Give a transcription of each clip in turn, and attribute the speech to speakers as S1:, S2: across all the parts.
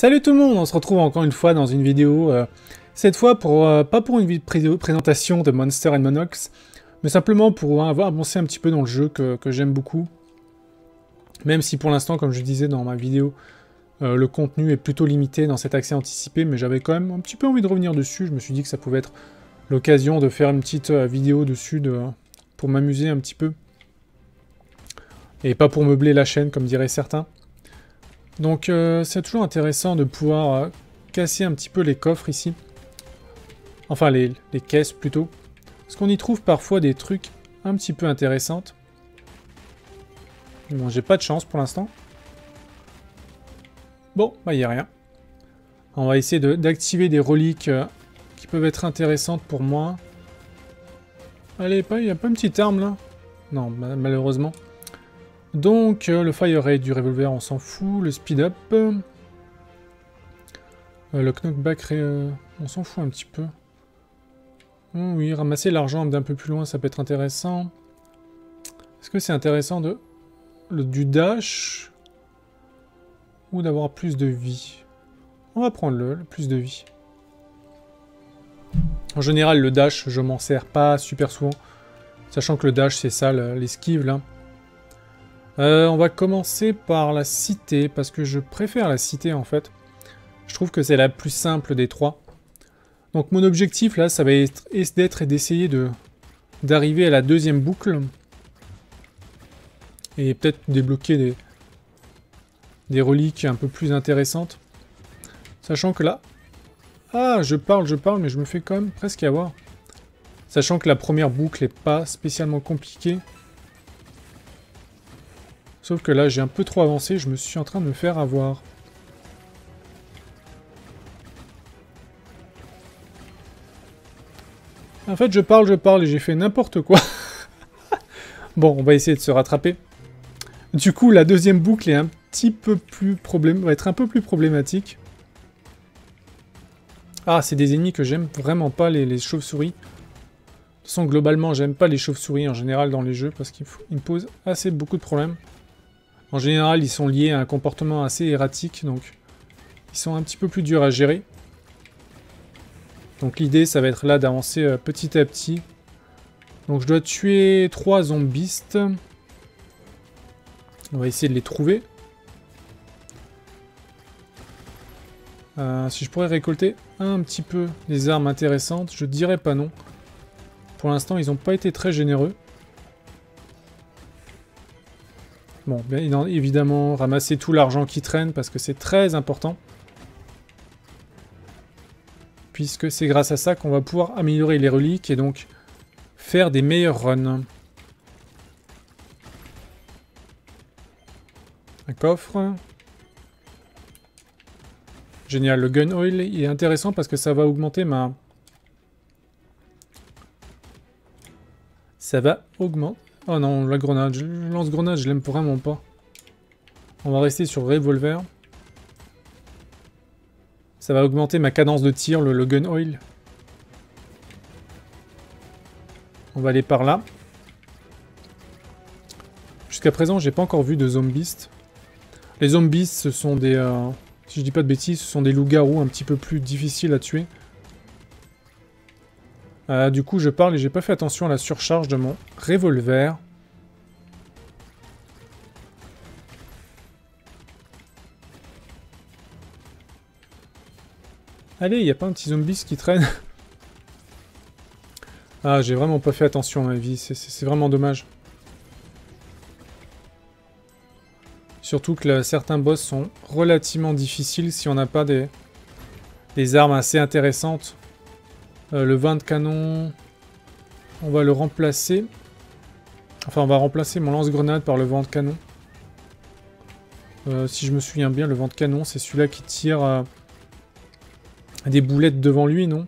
S1: Salut tout le monde, on se retrouve encore une fois dans une vidéo, euh, cette fois pour euh, pas pour une présentation de Monster and Monox, mais simplement pour avoir avancé un petit peu dans le jeu que, j'aime beaucoup. Même si pour l'instant, comme je disais dans ma vidéo, euh, le contenu est plutôt limité dans cet accès anticipé, mais j'avais quand même un petit peu envie de revenir dessus, je me suis dit que ça pouvait être l'occasion de faire une petite vidéo dessus de, pour m'amuser un petit peu. Et pas pour meubler la chaîne, comme diraient certains. Donc euh, c'est toujours intéressant de pouvoir euh, casser un petit peu les coffres ici. Enfin les, caisses plutôt. Parce qu'on y trouve parfois des trucs un petit peu intéressantes. Bon, j'ai pas de chance pour l'instant. Bon, bah il a rien. On va essayer d'activer des reliques euh, qui peuvent être intéressantes pour moi. Allez, il n'y a pas une petite arme là? Non, malheureusement. Donc, euh, le fire rate du revolver, on s'en fout. Le speed up. Euh, le knockback, euh, on s'en fout un petit peu. Oh oui, ramasser l'argent d'un peu plus loin, ça peut être intéressant. Est-ce que c'est intéressant de du dash ou d'avoir plus de vie? On va prendre le, le, plus de vie. En général, le dash, je m'en sers pas super souvent. Sachant que le dash, c'est ça, l'esquive, là. Euh, on va commencer par la cité, parce que je préfère la cité en fait. Je trouve que c'est la plus simple des trois. Donc mon objectif là, ça va être d'essayer de d'arriver à la deuxième boucle. Et peut-être débloquer des, des reliques un peu plus intéressantes. Sachant que là... Ah, je parle, je parle, mais je me fais quand même presque avoir. Sachant que la première boucle est pas spécialement compliquée. Sauf que là, j'ai un peu trop avancé, je me suis en train de me faire avoir. En fait, je parle, je parle et j'ai fait n'importe quoi. bon, on va essayer de se rattraper. Du coup, la deuxième boucle est un petit peu plus problème, va être un peu plus problématique. Ah, c'est des ennemis que j'aime vraiment pas, les, chauves-souris. De toute façon, globalement, j'aime pas les chauves-souris en général dans les jeux parce qu'ils me posent assez beaucoup de problèmes. En général, ils sont liés à un comportement assez erratique, donc ils sont un petit peu plus durs à gérer. Donc l'idée, ça va être là d'avancer euh, petit à petit. Donc je dois tuer trois zombistes. On va essayer de les trouver. Euh, si je pourrais récolter un petit peu des armes intéressantes, je dirais pas non. Pour l'instant, ils n'ont pas été très généreux. Bon, évidemment, ramasser tout l'argent qui traîne parce que c'est très important. Puisque c'est grâce à ça qu'on va pouvoir améliorer les reliques et donc faire des meilleurs runs. Un coffre. Génial, le gun oil est intéressant parce que ça va augmenter ma... Ça va augmenter... Oh non, la grenade. Le lance-grenade, je l'aime vraiment pas. On va rester sur revolver. Ça va augmenter ma cadence de tir, le, gun oil. On va aller par là. Jusqu'à présent, j'ai pas encore vu de zombies. Les zombies, ce sont des... Euh, si je dis pas de bêtises, ce sont des loups-garous un petit peu plus difficiles à tuer. Euh, du coup, je parle et j'ai pas fait attention à la surcharge de mon revolver. Allez, n'y a pas un petit zombie qui traîne? Ah, j'ai vraiment pas fait attention à ma vie, c'est vraiment dommage. Surtout que certains boss sont relativement difficiles si on n'a pas des armes assez intéressantes. Euh, le vin de canon, on va le remplacer. Enfin, on va remplacer mon lance-grenade par le vent de canon. Euh, si je me souviens bien, le vent de canon, c'est celui-là qui tire des boulettes devant lui, non?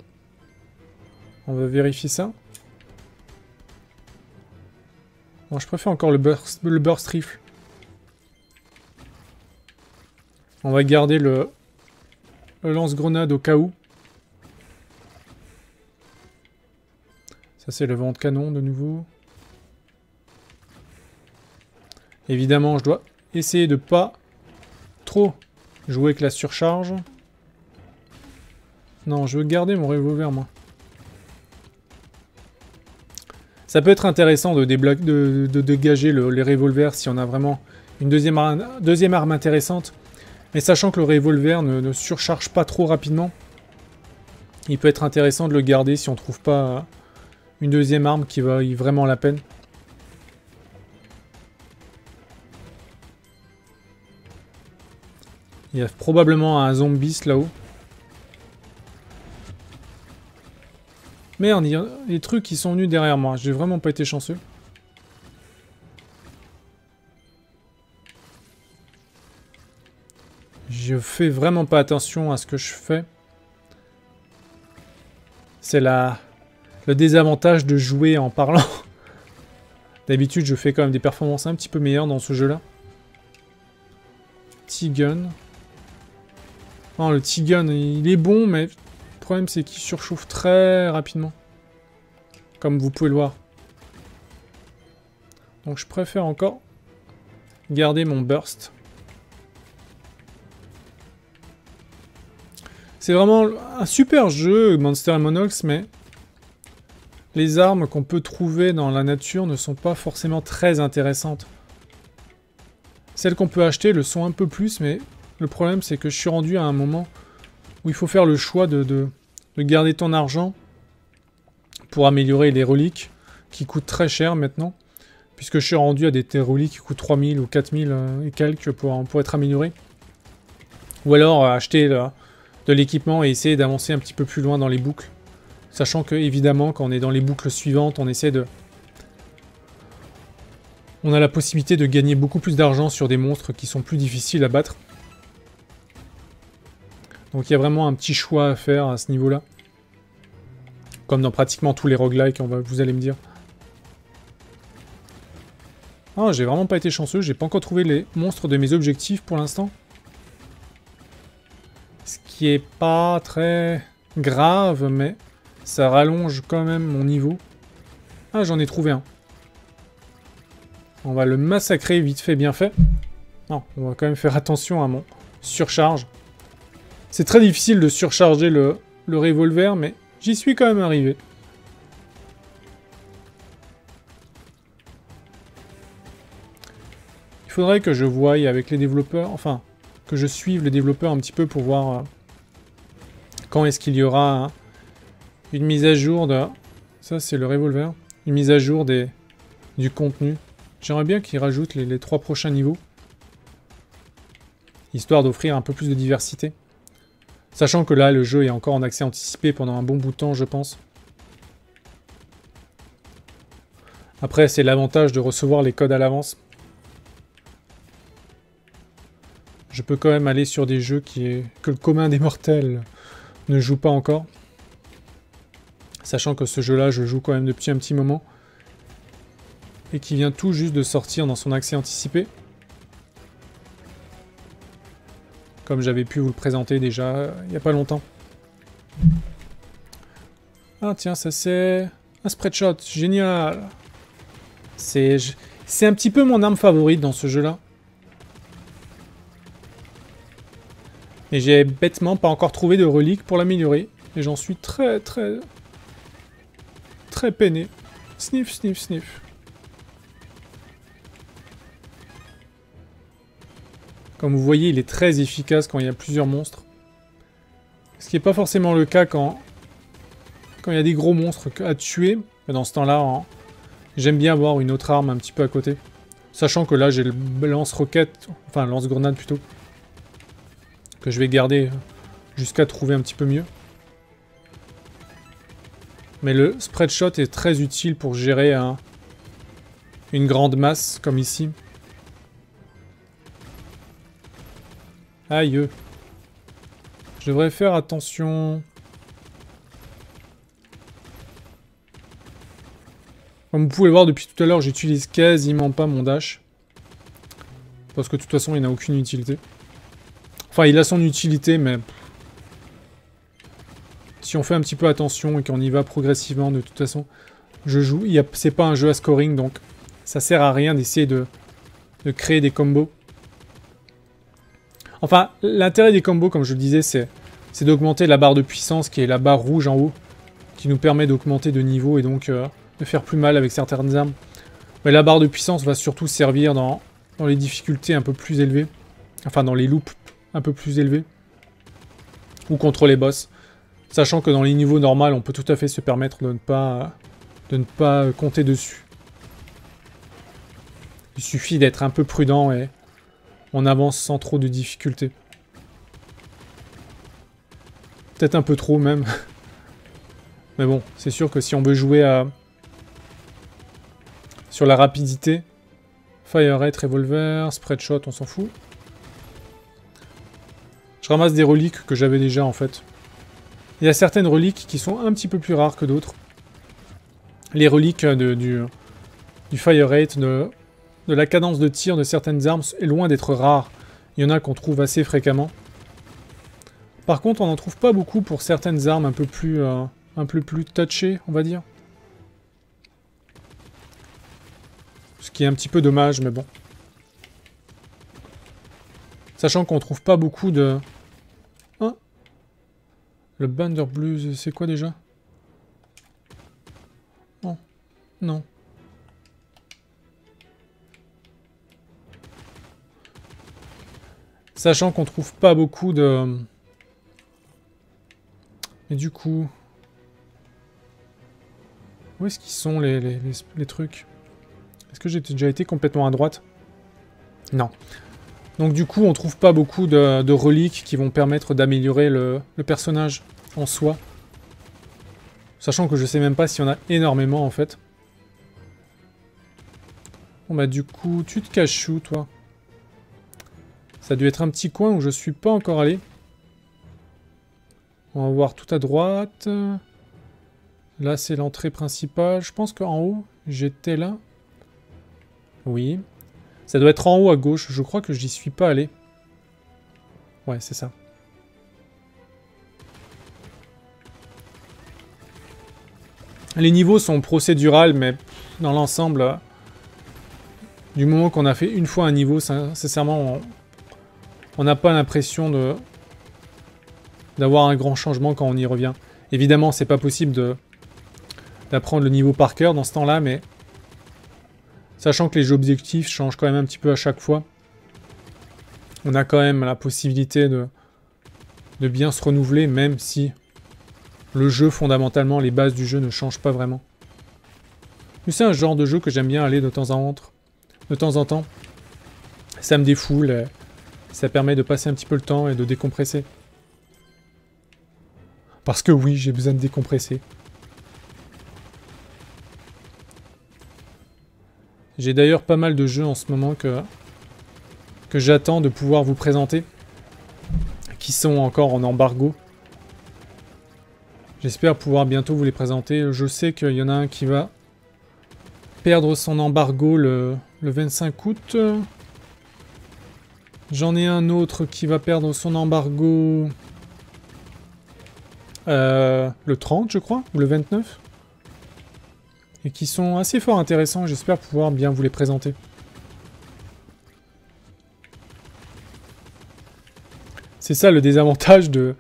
S1: On va vérifier ça. Bon, je préfère encore le burst rifle. On va garder le lance-grenade au cas où. C'est le vent de canon, de nouveau. Évidemment, je dois essayer de pas trop Jouer avec la surcharge. Non, je veux garder mon revolver, moi. Ça peut être intéressant de, dégager les revolvers si on a vraiment une deuxième, arme intéressante. Mais sachant que le revolver ne, surcharge pas trop rapidement, il peut être intéressant de le garder si on trouve pas une deuxième arme qui vaille vraiment la peine. Il y a probablement un zombie là-haut. Merde, il y a des trucs qui sont venus derrière moi. J'ai vraiment pas été chanceux. Je fais vraiment pas attention à ce que je fais. C'est la... le désavantage de jouer en parlant. D'habitude, je fais quand même des performances un petit peu meilleures dans ce jeu-là. T-Gun. Non, le T-Gun, il est bon, mais problème, c'est qu'il surchauffe très rapidement. Comme vous pouvez le voir. Donc je préfère encore garder mon burst. C'est vraiment un super jeu, Monster Monox, mais les armes qu'on peut trouver dans la nature ne sont pas forcément très intéressantes. Celles qu'on peut acheter le sont un peu plus, mais le problème c'est que je suis rendu à un moment où il faut faire le choix de, de garder ton argent pour améliorer les reliques qui coûtent très cher maintenant. Puisque je suis rendu à des reliques qui coûtent 3000 ou 4000 euh, et quelques pour, pour être améliorés. Ou alors euh, acheter de l'équipement et essayer d'avancer un petit peu plus loin dans les boucles. Sachant que, évidemment, quand on est dans les boucles suivantes, on essaie de... On a la possibilité de gagner beaucoup plus d'argent sur des monstres qui sont plus difficiles à battre. Donc il y a vraiment un petit choix à faire à ce niveau-là. Comme dans pratiquement tous les roguelikes, on va, vous allez me dire. Ah, j'ai vraiment pas été chanceux, j'ai pas encore trouvé les monstres de mes objectifs pour l'instant. Ce qui est pas très grave, mais ça rallonge quand même mon niveau. Ah, j'en ai trouvé un. On va le massacrer vite fait, bien fait. Non, on va quand même faire attention à mon surcharge. C'est très difficile de surcharger le, revolver, mais j'y suis quand même arrivé. Il faudrait que je voie avec les développeurs, enfin, que je suive les développeurs un petit peu pour voir euh, quand est-ce qu'il y aura une mise à jour de... Ça, c'est le revolver. Une mise à jour des, du contenu. J'aimerais bien qu'ils rajoutent les trois prochains niveaux. Histoire d'offrir un peu plus de diversité. Sachant que là, le jeu est encore en accès anticipé pendant un bon bout de temps, je pense. Après, c'est l'avantage de recevoir les codes à l'avance. Je peux quand même aller sur des jeux qui est... que le commun des mortels ne joue pas encore. Sachant que ce jeu-là, je joue quand même depuis un petit moment. Et qui vient tout juste de sortir dans son accès anticipé. comme j'avais pu vous le présenter déjà euh, il n'y a pas longtemps. Ah tiens, ça c'est un spreadshot, génial C'est un petit peu mon arme favorite dans ce jeu-là. Et j'ai bêtement pas encore trouvé de relique pour l'améliorer. Et j'en suis très très... Peiné. Sniff, sniff, sniff. Comme vous voyez, il est très efficace quand il y a plusieurs monstres. Ce qui n'est pas forcément le cas quand, quand il y a des gros monstres à tuer. Dans ce temps-là, j'aime bien avoir une autre arme un petit peu à côté. Sachant que là, j'ai le lance-roquette, enfin lance-grenade plutôt. Que je vais garder jusqu'à trouver un petit peu mieux. Mais le spread shot est très utile pour gérer une grande masse, comme ici. Aïe. Je devrais faire attention. Comme vous pouvez voir depuis tout à l'heure, j'utilise quasiment pas mon dash. Parce que de toute façon, il n'a aucune utilité. Enfin, il a son utilité, mais... Si on fait un petit peu attention et qu'on y va progressivement, de toute façon, je joue. C'est pas un jeu à scoring, donc ça sert à rien d'essayer de, créer des combos. Enfin, l'intérêt des combos, comme je le disais, c'est d'augmenter la barre de puissance, qui est la barre rouge en haut, qui nous permet d'augmenter de niveau et donc euh, de faire plus mal avec certaines armes. Mais la barre de puissance va surtout servir dans, dans les difficultés un peu plus élevées. Enfin, dans les loops un peu plus élevés. Ou contre les boss. Sachant que dans les niveaux normaux, on peut tout à fait se permettre de ne pas, de ne pas compter dessus. Il suffit d'être un peu prudent et on avance sans trop de difficultés. Peut-être un peu trop même. Mais bon, c'est sûr que si on veut jouer à... sur la rapidité, Fire Revolver, Spread Shot, on s'en fout. Je ramasse des reliques que j'avais déjà en fait. Il y a certaines reliques qui sont un petit peu plus rares que d'autres. Les reliques du, du Fire Rate, de, de la cadence de tir de certaines armes est loin d'être rare. Il y en a qu'on trouve assez fréquemment. Par contre, on n'en trouve pas beaucoup pour certaines armes un peu plus, euh, un peu plus touchées, on va dire. Ce qui est un petit peu dommage, mais bon. Sachant qu'on trouve pas beaucoup de... Le Bander Blues, c'est quoi déjà? Non. Non. Sachant qu'on trouve pas beaucoup de... Et du coup... Où est-ce qu'ils sont les, les, trucs? Est-ce que j'ai déjà été complètement à droite? Non. Donc du coup, on trouve pas beaucoup de, reliques qui vont permettre d'améliorer le, personnage en soi. Sachant que je sais même pas s'il y en a énormément en fait. Bon bah du coup, tu te caches où toi? Ça a dû être un petit coin où je suis pas encore allé. On va voir tout à droite. Là, c'est l'entrée principale. Je pense qu'en haut, j'étais là. Oui. Ça doit être en haut à gauche. Je crois que j'y suis pas allé. Ouais, c'est ça. Les niveaux sont procédurales, mais dans l'ensemble, du moment qu'on a fait une fois un niveau, sincèrement, on, on n'a pas l'impression de d'avoir un grand changement quand on y revient. Évidemment, c'est pas possible de d'apprendre le niveau par cœur dans ce temps-là, mais sachant que les objectifs changent quand même un petit peu à chaque fois, on a quand même la possibilité de, de bien se renouveler, même si le jeu, fondamentalement, les bases du jeu ne changent pas vraiment. Mais c'est un genre de jeu que j'aime bien aller de temps en temps. De temps en temps. Ça me défoule. Ça permet de passer un petit peu le temps et de décompresser. Parce que oui, j'ai besoin de décompresser. J'ai d'ailleurs pas mal de jeux en ce moment que, que j'attends de pouvoir vous présenter. Qui sont encore en embargo. J'espère pouvoir bientôt vous les présenter. Je sais qu'il y en a un qui va perdre son embargo le, le 25 août. J'en ai un autre qui va perdre son embargo euh, le 30, je crois, ou le 29. Et qui sont assez fort intéressants, j'espère pouvoir bien vous les présenter. C'est ça le désavantage de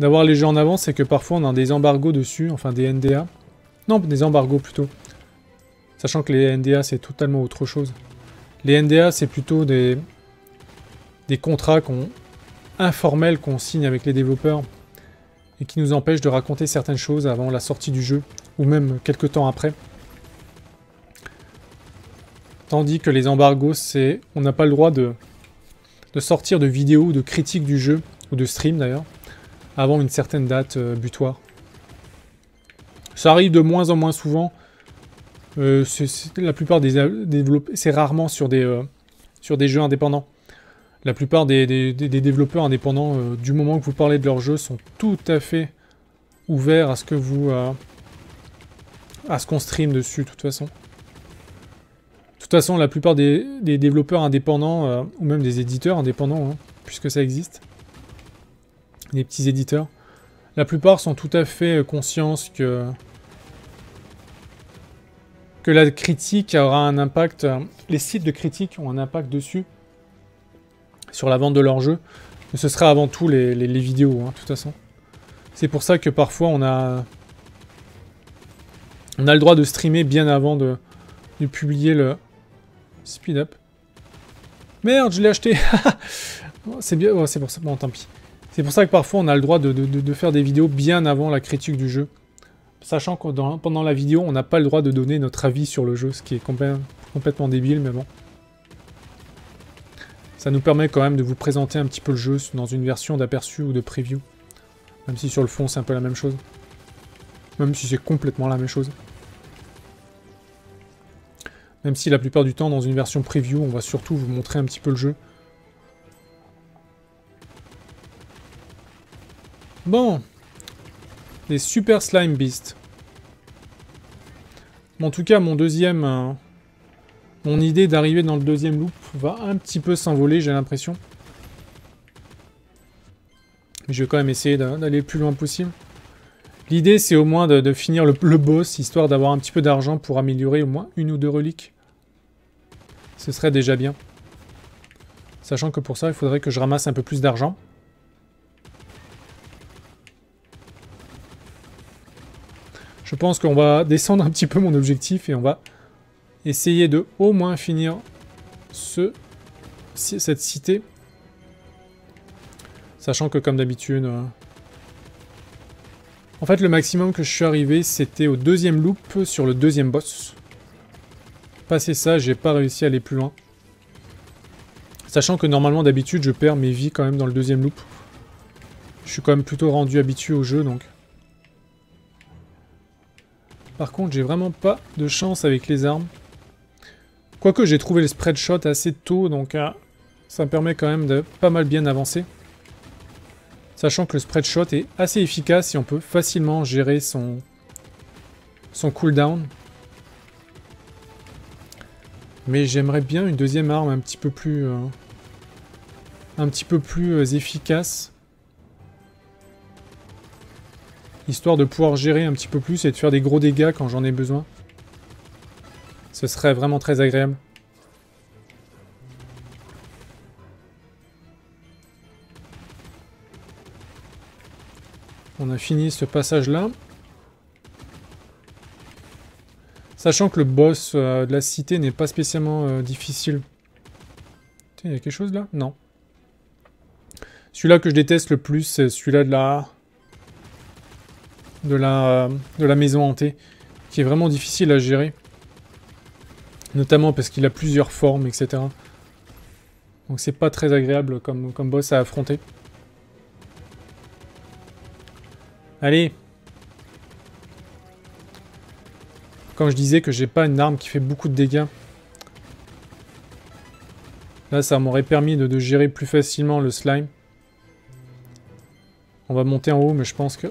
S1: d'avoir les jeux en avance, c'est que parfois on a des embargos dessus, enfin des NDA. Non, des embargos plutôt. Sachant que les NDA c'est totalement autre chose. Les NDA c'est plutôt des, des contrats informels qu'on signe avec les développeurs et qui nous empêchent de raconter certaines choses avant la sortie du jeu, ou même quelques temps après. Tandis que les embargos, c'est... On n'a pas le droit de, de sortir de vidéos de critiques du jeu, ou de stream d'ailleurs, avant une certaine date euh, butoir. Ça arrive de moins en moins souvent. Euh, la plupart des, développeurs... C'est rarement sur des, euh, sur des jeux indépendants. La plupart des, développeurs indépendants, du moment que vous parlez de leur jeu, sont tout à fait ouverts à ce que vous... Euh, à ce qu'on stream dessus, de toute façon. De toute façon, la plupart des, développeurs indépendants, euh, ou même des éditeurs indépendants, hein, puisque ça existe, des petits éditeurs, la plupart sont tout à fait conscients que que la critique aura un impact, les sites de critique ont un impact dessus, sur la vente de leur jeu. Mais ce sera avant tout les, vidéos, hein, de toute façon. C'est pour ça que parfois on a... On a le droit de streamer bien avant de, publier le speed up. Merde, je l'ai acheté C'est bien, c'est pour ça, bon tant pis. C'est pour ça que parfois on a le droit de, faire des vidéos bien avant la critique du jeu. Sachant que pendant la vidéo, on n'a pas le droit de donner notre avis sur le jeu, ce qui est complètement débile, mais bon. Ça nous permet quand même de vous présenter un petit peu le jeu dans une version d'aperçu ou de preview. Même si sur le fond c'est un peu la même chose. Même si c'est complètement la même chose. Même si la plupart du temps dans une version preview on va surtout vous montrer un petit peu le jeu. Bon. Les Super Slime Beasts. En tout cas mon deuxième... Euh, mon idée d'arriver dans le deuxième loop va un petit peu s'envoler, j'ai l'impression. Je vais quand même essayer d'aller le plus loin possible. L'idée, c'est au moins de, finir le, boss, histoire d'avoir un petit peu d'argent pour améliorer au moins une ou deux reliques. Ce serait déjà bien. Sachant que pour ça, il faudrait que je ramasse un peu plus d'argent. Je pense qu'on va descendre un petit peu mon objectif et on va essayer de au moins finir ce, cette cité. Sachant que comme d'habitude... En fait, le maximum que je suis arrivé, c'était au deuxième loop sur le deuxième boss. Passé ça, j'ai pas réussi à aller plus loin. Sachant que normalement, d'habitude, je perds mes vies quand même dans le deuxième loop. Je suis quand même plutôt rendu habitué au jeu, donc... Par contre, j'ai vraiment pas de chance avec les armes. Quoique j'ai trouvé le spread shot assez tôt, donc euh, ça me permet quand même de pas mal bien avancer. Sachant que le spread shot est assez efficace et on peut facilement gérer son, son cooldown. Mais j'aimerais bien une deuxième arme un petit peu plus... Euh, euh, efficace. Histoire de pouvoir gérer un petit peu plus et de faire des gros dégâts quand j'en ai besoin. Ce serait vraiment très agréable. A fini ce passage-là. Sachant que le boss euh, de la cité n'est pas spécialement euh, difficile. Il y a quelque chose là? Non. Celui-là que je déteste le plus, c'est celui-là de la... De la, euh, de la maison hantée. Qui est vraiment difficile à gérer. Notamment parce qu'il a plusieurs formes, etc. Donc c'est pas très agréable comme, comme boss à affronter. Allez Quand je disais que j'ai pas une arme qui fait beaucoup de dégâts. Là, ça m'aurait permis de, gérer plus facilement le slime. On va monter en haut, mais je pense que...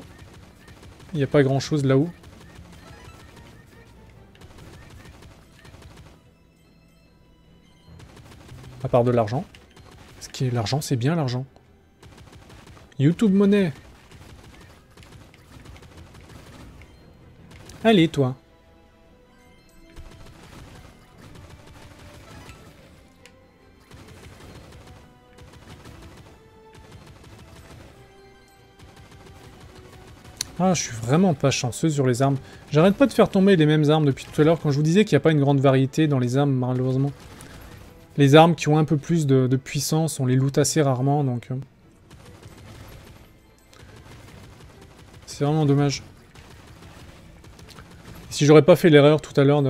S1: Il n'y a pas grand chose là-haut. À part de l'argent. Ce qui l'argent, c'est bien l'argent. YouTube monnaie. Allez, toi. Ah, je suis vraiment pas chanceux sur les armes. J'arrête pas de faire tomber les mêmes armes depuis tout à l'heure quand je vous disais qu'il n'y a pas une grande variété dans les armes, malheureusement. Les armes qui ont un peu plus de, puissance, on les loot assez rarement, donc... Euh. C'est vraiment dommage. Si j'aurais pas fait l'erreur tout à l'heure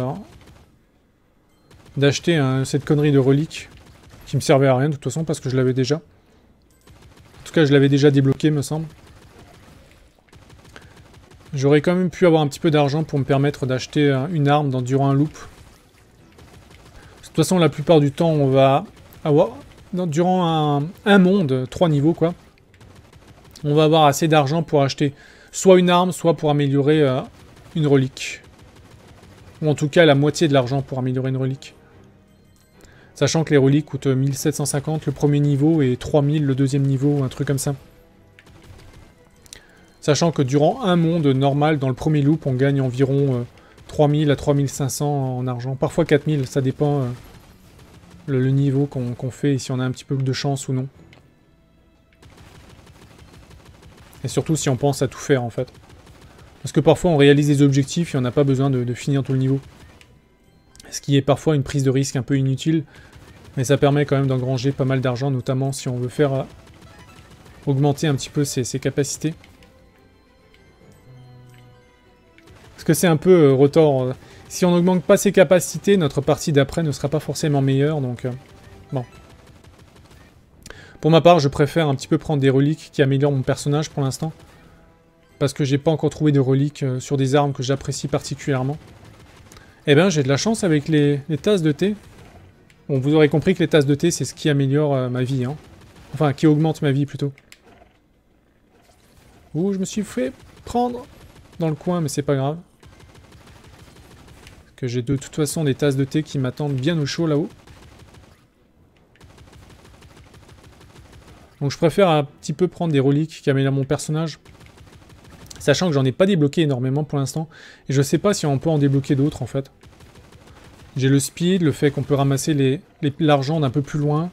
S1: d'acheter cette connerie de relique, qui me servait à rien de toute façon, parce que je l'avais déjà. En tout cas, je l'avais déjà débloqué, me semble. J'aurais quand même pu avoir un petit peu d'argent pour me permettre d'acheter une arme durant un loop. De toute façon, la plupart du temps, on va avoir, durant un, monde, trois niveaux quoi, on va avoir assez d'argent pour acheter soit une arme, soit pour améliorer euh, une relique. Ou en tout cas la moitié de l'argent pour améliorer une relique. Sachant que les reliques coûtent 1750 le premier niveau et 3000 le deuxième niveau, un truc comme ça. Sachant que durant un monde normal, dans le premier loop, on gagne environ euh, 3000 à 3500 en argent. Parfois 4000, ça dépend. Euh, le, niveau qu'on fait et si on a un petit peu de chance ou non. Et surtout si on pense à tout faire en fait. Parce que parfois on réalise des objectifs et on n'a pas besoin de, finir tout le niveau. Ce qui est parfois une prise de risque un peu inutile, mais ça permet quand même d'engranger pas mal d'argent, notamment si on veut faire euh, augmenter un petit peu ses, capacités. Parce que c'est un peu euh. Euh, si on n'augmente pas ses capacités, notre partie d'après ne sera pas forcément meilleure, donc bon. Pour ma part, je préfère un petit peu prendre des reliques qui améliorent mon personnage pour l'instant. Parce que j'ai pas encore trouvé de reliques euh, sur des armes que j'apprécie particulièrement. Eh bien, j'ai de la chance avec les, tasses de thé. Bon, vous aurez compris que les tasses de thé, c'est ce qui améliore euh, ma vie. Hein. Enfin, qui augmente ma vie, plutôt. Ouh, je me suis fait prendre dans le coin, mais c'est pas grave. Que j'ai de toute façon des tasses de thé qui m'attendent bien au chaud là-haut. Donc je préfère un petit peu prendre des reliques qui améliorent mon personnage. Sachant que j'en ai pas débloqué énormément pour l'instant. Et je sais pas si on peut en débloquer d'autres en fait. J'ai le speed, le fait qu'on peut ramasser l'argent d'un peu plus loin.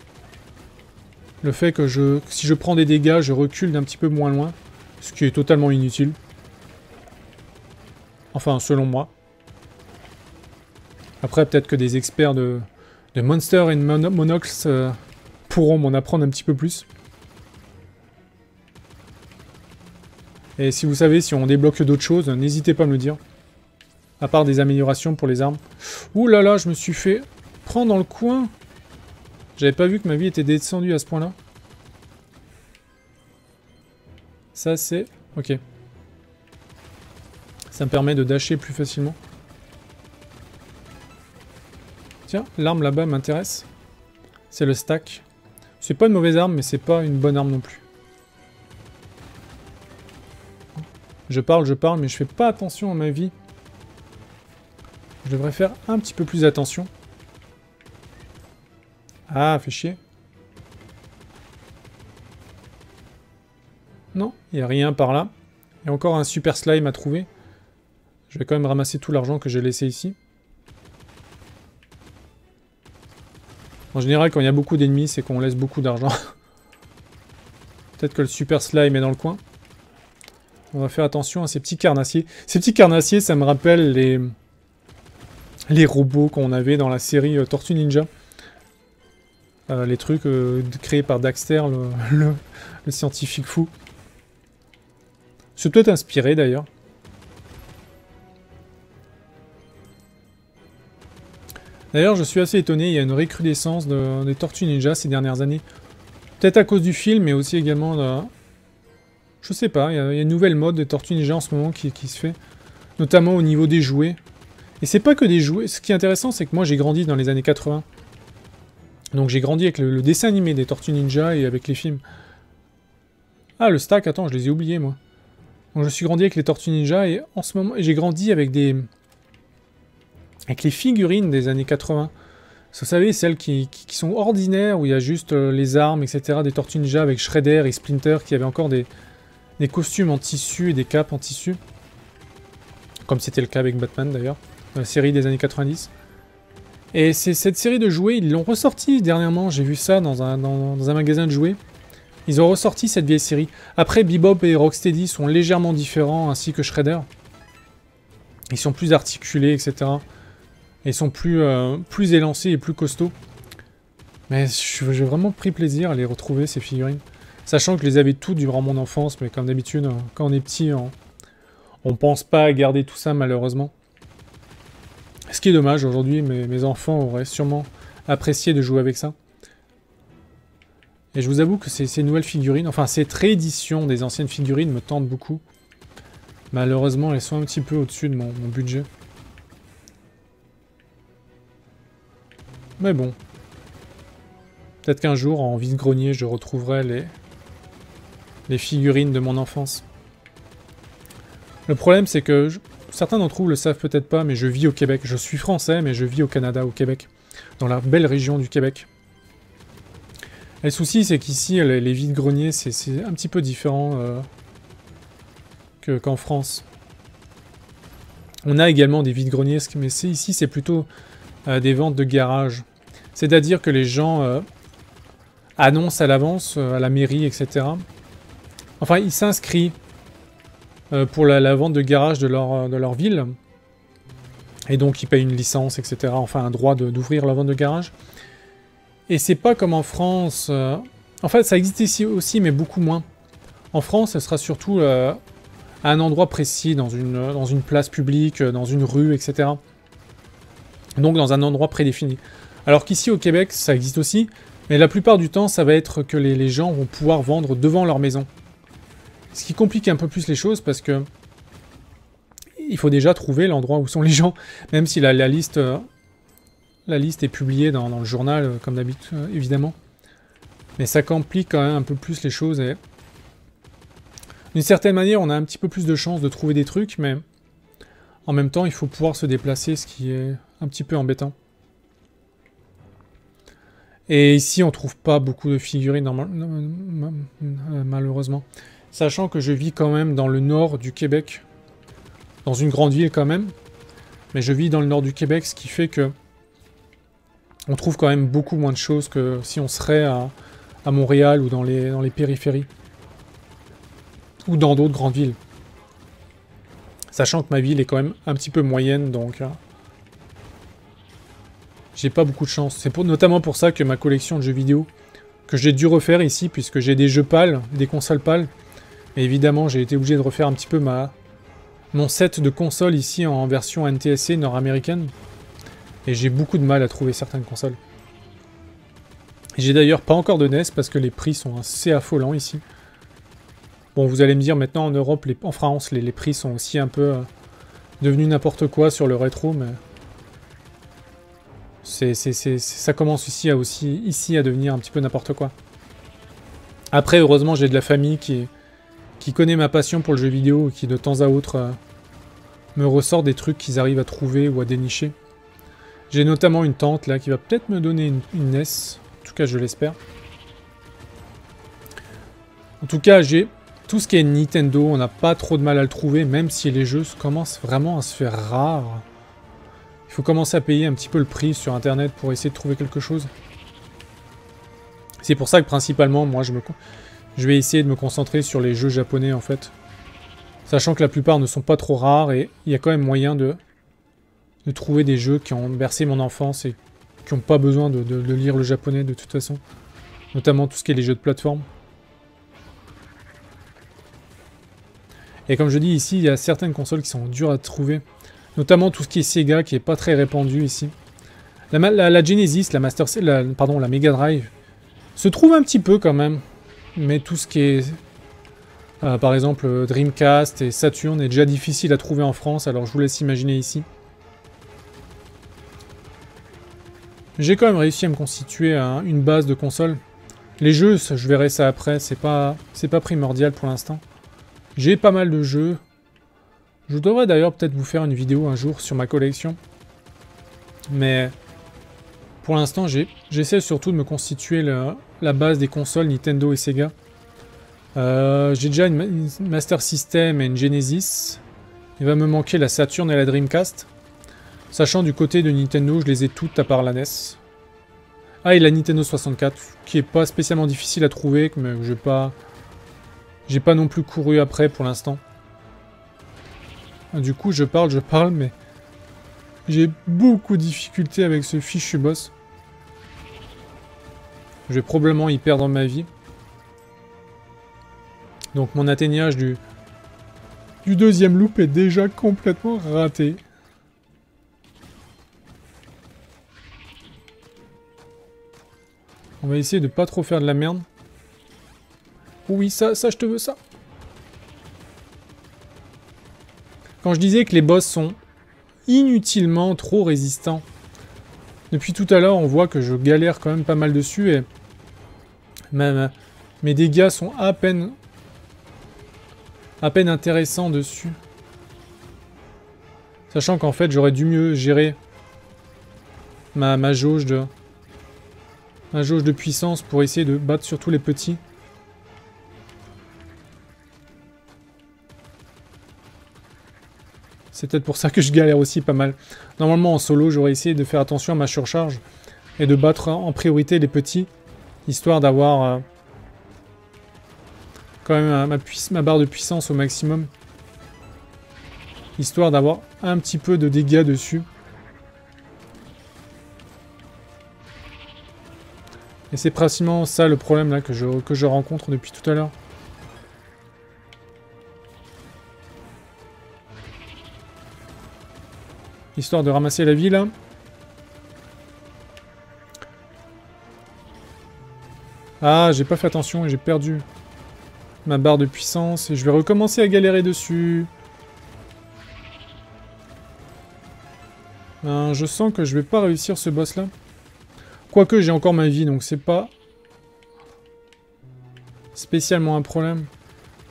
S1: Le fait que si je prends des dégâts, je recule d'un petit peu moins loin. Ce qui est totalement inutile. Enfin, selon moi. Après, peut-être que des experts de, Monster and Monox euh, pourront m'en apprendre un petit peu plus. Et si vous savez, si on débloque d'autres choses, n'hésitez pas à me le dire. À part des améliorations pour les armes. Ouh là là, je me suis fait prendre dans le coin. J'avais pas vu que ma vie était descendue à ce point-là. Ça, c'est... Ok. Ça me permet de dasher plus facilement. Tiens, l'arme là-bas m'intéresse. C'est le stack. C'est pas une mauvaise arme, mais c'est pas une bonne arme non plus. Je parle, je parle, mais je fais pas attention à ma vie. Je devrais faire un petit peu plus attention. Ah, fait chier. Non, il n'y a rien par là. Il y a encore un super slime à trouver. Je vais quand même ramasser tout l'argent que j'ai laissé ici. En général, quand il y a beaucoup d'ennemis, c'est qu'on laisse beaucoup d'argent. Peut-être que le super slime est dans le coin. On va faire attention à ces petits carnassiers. Ces petits carnassiers, ça me rappelle les, les robots qu'on avait dans la série euh, Tortue Ninja. Euh, les trucs euh, créés par Daxter, le, scientifique fou. C'est peut-être inspiré d'ailleurs. D'ailleurs, je suis assez étonné, il y a une recrudescence des Tortues Ninja ces dernières années. Peut-être à cause du film, mais aussi également de, je sais pas, il y, a une nouvelle mode de Tortue Ninja en ce moment qui, se fait. Notamment au niveau des jouets. Et c'est pas que des jouets. Ce qui est intéressant, c'est que moi j'ai grandi dans les années 80. Donc j'ai grandi avec le, dessin animé des Tortues Ninja et avec les films. Ah, le stack, attends, je les ai oubliés moi. Donc je suis grandi avec les Tortues Ninja et en ce moment, j'ai grandi avec des... Avec les figurines des années 80. Vous savez, celles qui, qui, sont ordinaires, où il y a juste euh, les armes, etc. Des Tortues Ninja avec Shredder et Splinter, qui avaient encore des, des costumes en tissu et des capes en tissu. Comme c'était le cas avec Batman d'ailleurs, la série des années 90. Et c'est cette série de jouets, ils l'ont ressorti dernièrement, j'ai vu ça dans un, dans, un magasin de jouets. Ils ont ressorti cette vieille série. Après, Bebop et Rocksteady sont légèrement différents, ainsi que Shredder. Ils sont plus articulés, etc. ils sont plus, euh, plus élancés et plus costauds. Mais j'ai vraiment pris plaisir à les retrouver, ces figurines. Sachant que je les avais tous durant mon enfance, mais comme d'habitude, hein, quand on est petit, on, pense pas à garder tout ça malheureusement. Ce qui est dommage, aujourd'hui, mes, mes enfants auraient sûrement apprécié de jouer avec ça. Et je vous avoue que ces, nouvelles figurines, enfin cette réédition des anciennes figurines me tentent beaucoup. Malheureusement, elles sont un petit peu au-dessus de mon budget. Mais bon. Peut-être qu'un jour, en vide-grenier, je retrouverai les, les figurines de mon enfance. Le problème, c'est que certains d'entre vous le savent peut-être pas, mais je vis au Québec. Je suis français, mais je vis au Canada, au Québec, dans la belle région du Québec. Le souci, c'est qu'ici, les, vides-greniers, c'est un petit peu différent euh, qu'en France. On a également des vides-greniers, mais ici, c'est plutôt euh, des ventes de garage. C'est-à-dire que les gens euh, annoncent à l'avance, à la mairie, etc. Enfin, ils s'inscrivent euh, pour la, vente de garage de leur, de leur ville. Et donc, ils payent une licence, etc. Enfin, un droit d'ouvrir la vente de garage. Et c'est pas comme en France. En fait, ça existe ici aussi, mais beaucoup moins. En France, ce sera surtout à un endroit précis, dans une place publique, dans une rue, etc. Donc dans un endroit prédéfini. Alors qu'ici au Québec, ça existe aussi, mais la plupart du temps, ça va être que les, gens vont pouvoir vendre devant leur maison. Ce qui complique un peu plus les choses parce que il faut déjà trouver l'endroit où sont les gens, même si la, liste, euh, la liste est publiée dans, le journal, euh, comme d'habitude, euh, évidemment. Mais ça complique quand même un peu plus les choses et... D'une certaine manière, on a un petit peu plus de chances de trouver des trucs, mais en même temps, il faut pouvoir se déplacer, ce qui est un petit peu embêtant. Et ici, on trouve pas beaucoup de figurines, malheureusement. Sachant que je vis quand même dans le nord du Québec. Dans une grande ville quand même. Mais je vis dans le nord du Québec, ce qui fait que... On trouve quand même beaucoup moins de choses que si on serait à, Montréal ou dans les, périphéries. Ou dans d'autres grandes villes. Sachant que ma ville est quand même un petit peu moyenne, donc... Euh, j'ai pas beaucoup de chance. C'est notamment pour ça que ma collection de jeux vidéo, que j'ai dû refaire ici, puisque j'ai des jeux pâles, des consoles pâles. Et évidemment, j'ai été obligé de refaire un petit peu ma mon set de consoles ici en version NTSC nord-américaine. Et j'ai beaucoup de mal à trouver certaines consoles. J'ai d'ailleurs pas encore de NES parce que les prix sont assez affolants ici. Bon, vous allez me dire maintenant en Europe, en France, les, prix sont aussi un peu euh, devenus n'importe quoi sur le rétro, mais c'est, ça commence ici à, aussi, ici à devenir un petit peu n'importe quoi. Après, heureusement, j'ai de la famille qui, qui connaît ma passion pour le jeu vidéo et qui, de temps à autre, euh, me ressort des trucs qu'ils arrivent à trouver ou à dénicher. J'ai notamment une tante, là, qui va peut-être me donner une, une NES. En tout cas, je l'espère. En tout cas, j'ai tout ce qui est Nintendo, on n'a pas trop de mal à le trouver, même si les jeux commencent vraiment à se faire rares. Il faut commencer à payer un petit peu le prix sur internet pour essayer de trouver quelque chose. C'est pour ça que principalement, moi, je, me, je vais essayer de me concentrer sur les jeux japonais, en fait. Sachant que la plupart ne sont pas trop rares et il y a quand même moyen de, de trouver des jeux qui ont bercé mon enfance et qui n'ont pas besoin de, de, lire le japonais de toute façon. Notamment tout ce qui est les jeux de plateforme. Et comme je dis ici, il y a certaines consoles qui sont dures à trouver. Notamment tout ce qui est Sega, qui est pas très répandu ici. La, Genesis, la Master, pardon, la Mega Drive, se trouve un petit peu quand même. Mais tout ce qui est, euh, par exemple, Dreamcast et Saturn est déjà difficile à trouver en France, alors je vous laisse imaginer ici. J'ai quand même réussi à me constituer une base de console. Les jeux, je verrai ça après, c'est pas, pas primordial pour l'instant. J'ai pas mal de jeux, je devrais d'ailleurs peut-être vous faire une vidéo un jour sur ma collection. Mais pour l'instant, j'essaie surtout de me constituer la, base des consoles Nintendo et Sega. Euh, j'ai déjà une, Master System et une Genesis. Il va me manquer la Saturn et la Dreamcast. Sachant du côté de Nintendo, je les ai toutes à part la NES. Ah, et la Nintendo 64, qui est pas spécialement difficile à trouver, mais je pas... J'ai pas non plus couru après pour l'instant. Du coup, je parle, je parle, mais... J'ai beaucoup de difficultés avec ce fichu boss. Je vais probablement y perdre ma vie. Donc mon atteignage du, deuxième loop est déjà complètement raté. On va essayer de pas trop faire de la merde. Oui, ça, ça, je te veux ça. Quand je disais que les boss sont inutilement trop résistants, depuis tout à l'heure, on voit que je galère quand même pas mal dessus et même mes dégâts sont à peine à peine intéressants dessus. Sachant qu'en fait, j'aurais dû mieux gérer ma, ma jauge de ma jauge de puissance pour essayer de battre surtout les petits. C'est peut-être pour ça que je galère aussi pas mal. Normalement, en solo, j'aurais essayé de faire attention à ma surcharge. et de battre en priorité les petits, histoire d'avoir euh, quand même ma, ma barre de puissance au maximum. Histoire d'avoir un petit peu de dégâts dessus. Et c'est principalement ça le problème là que je, que je rencontre depuis tout à l'heure. Histoire de ramasser la vie là. Ah, j'ai pas fait attention et j'ai perdu ma barre de puissance et je vais recommencer à galérer dessus. Ben, je sens que je vais pas réussir ce boss là. Quoique j'ai encore ma vie donc c'est pas spécialement un problème.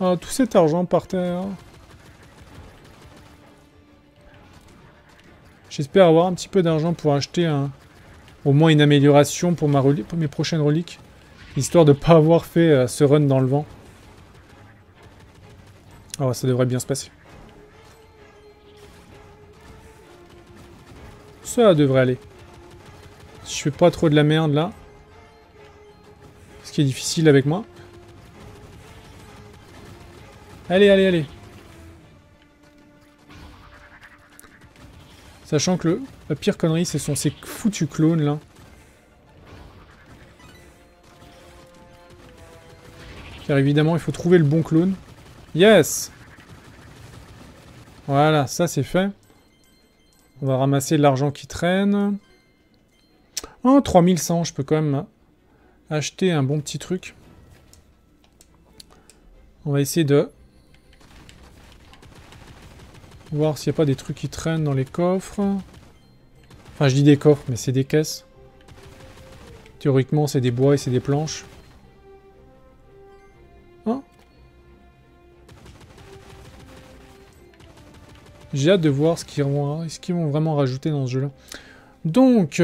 S1: Ah, tout cet argent par terre. J'espère avoir un petit peu d'argent pour acheter au moins une amélioration pour mes prochaines reliques. Histoire de pas avoir fait euh, ce run dans le vent. Oh, ça devrait bien se passer. Ça devrait aller. Si je fais pas trop de la merde là. Ce qui est difficile avec moi. Allez, allez, allez. Sachant que le, la pire connerie, ce sont ces foutus clones là. Car évidemment, il faut trouver le bon clone. Yes Voilà, ça c'est fait. On va ramasser l'argent qui traîne. Oh, 3100, je peux quand même acheter un bon petit truc. On va essayer de voir s'il n'y a pas des trucs qui traînent dans les coffres. Enfin, je dis des coffres, mais c'est des caisses. Théoriquement, c'est des bois et c'est des planches. J'ai hâte de voir ce qu'ils vont, vont vraiment rajouter dans ce jeu-là. Donc,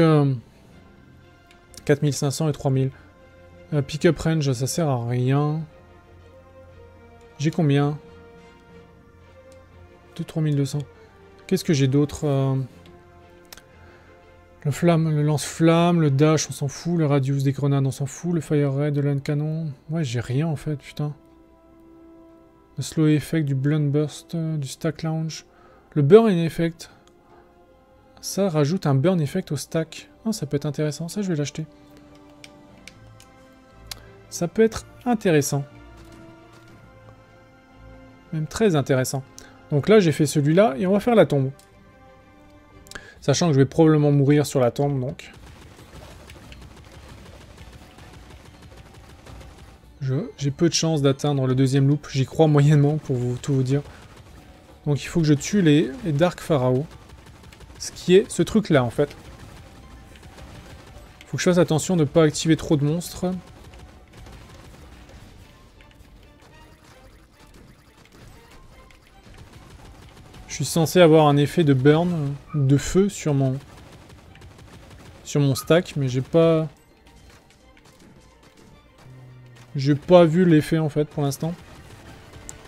S1: 4500 euh, et 3000. Euh, Pick-up range, ça sert à rien. J'ai combien? De 3200. Qu'est-ce que j'ai d'autre euh? Le flamme, le lance-flamme, le dash, on s'en fout. Le radius des grenades, on s'en fout. Le fire de l'un canon. Ouais, j'ai rien en fait, putain. Le slow effect, du blunt burst, du stack lounge. Le burn effect. Ça rajoute un burn effect au stack. Oh, ça peut être intéressant. Ça, je vais l'acheter. Ça peut être intéressant. Même très intéressant. Donc là, j'ai fait celui-là et on va faire la tombe. Sachant que je vais probablement mourir sur la tombe, donc. J'ai peu de chance d'atteindre le deuxième loop. J'y crois moyennement, pour vous, tout vous dire. Donc il faut que je tue les, Dark Pharaoh. Ce qui est ce truc-là, en fait. Faut que je fasse attention de ne pas activer trop de monstres. Je suis censé avoir un effet de burn, de feu sur mon, sur mon stack, mais j'ai pas... J'ai pas vu l'effet en fait pour l'instant.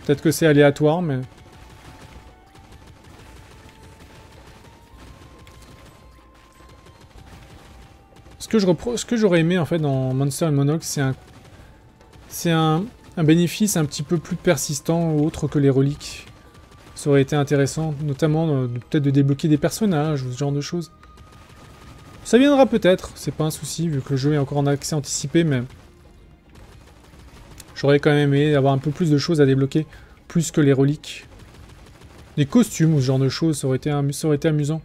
S1: Peut-être que c'est aléatoire, mais... Ce que j'aurais aimé en fait dans Monster Monox, c'est un, c'est un, bénéfice un petit peu plus persistant autre que les reliques. Ça aurait été intéressant, notamment peut-être de débloquer des personnages ou ce genre de choses. Ça viendra peut-être, c'est pas un souci vu que le jeu est encore en accès anticipé, mais j'aurais quand même aimé avoir un peu plus de choses à débloquer, plus que les reliques. Des costumes ou ce genre de choses, ça aurait été amusant.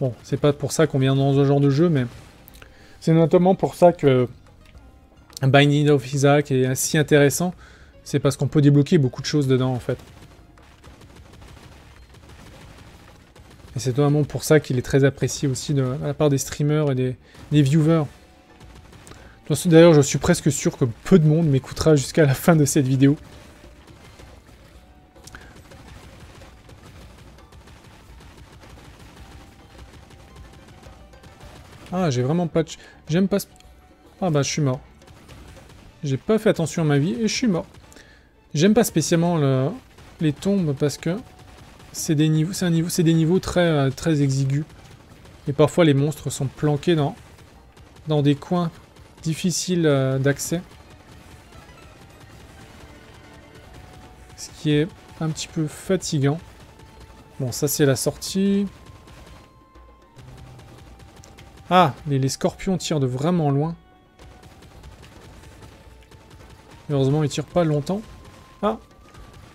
S1: Bon, c'est pas pour ça qu'on vient dans ce genre de jeu, mais c'est notamment pour ça que Binding of Isaac est si intéressant. C'est parce qu'on peut débloquer beaucoup de choses dedans, en fait. Et c'est notamment pour ça qu'il est très apprécié aussi de, la part des streamers et des viewers. D'ailleurs, je suis presque sûr que peu de monde m'écoutera jusqu'à la fin de cette vidéo. Ah, j'ai vraiment pas de... J'aime pas... Ah bah, je suis mort. J'ai pas fait attention à ma vie et je suis mort. J'aime pas spécialement le... les tombes parce que... c'est des niveaux, c'est un niveau, c'est des niveaux très, euh, très exigus. Et parfois les monstres sont planqués dans, dans des coins difficiles euh, d'accès. Ce qui est un petit peu fatigant. Bon, ça c'est la sortie. Ah, les, les scorpions tirent de vraiment loin. Heureusement, ils tirent pas longtemps. Ah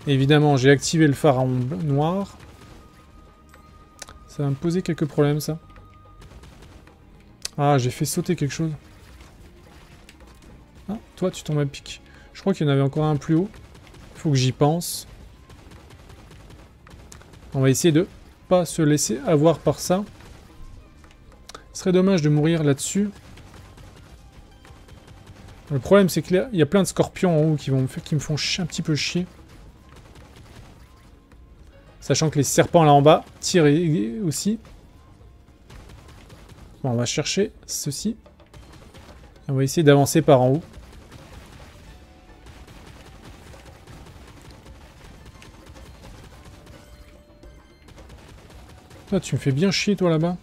S1: Évidemment, j'ai activé le pharaon noir. Ça va me poser quelques problèmes, ça. Ah, j'ai fait sauter quelque chose. Ah, toi, tu tombes à pic. Je crois qu'il y en avait encore un plus haut. Faut que j'y pense. On va essayer de pas se laisser avoir par ça. Ce serait dommage de mourir là-dessus. Le problème, c'est qu'il y a plein de scorpions en haut qui, vont me, qui me font un petit peu chier. Sachant que les serpents là en bas tirent aussi. Bon, on va chercher ceci. On va essayer d'avancer par en haut. Toi, tu me fais bien chier, toi, là-bas.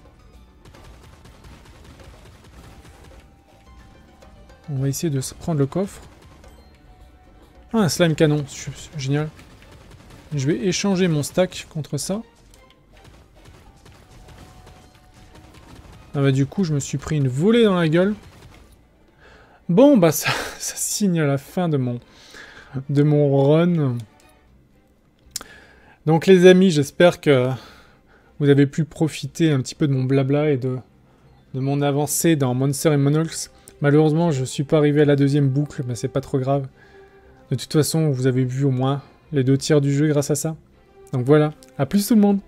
S1: Va essayer de prendre le coffre. Ah, un slime canon. Génial. Je vais échanger mon stack contre ça. Ah bah du coup, je me suis pris une volée dans la gueule. Bon, bah ça, ça signe la fin de mon, de mon run. Donc les amis, j'espère que vous avez pu profiter un petit peu de mon blabla et de, de mon avancée dans Monster et Monox. Malheureusement, je suis pas arrivé à la deuxième boucle, mais c'est pas trop grave. De toute façon, vous avez vu au moins les deux tiers du jeu grâce à ça. Donc voilà, à plus tout le monde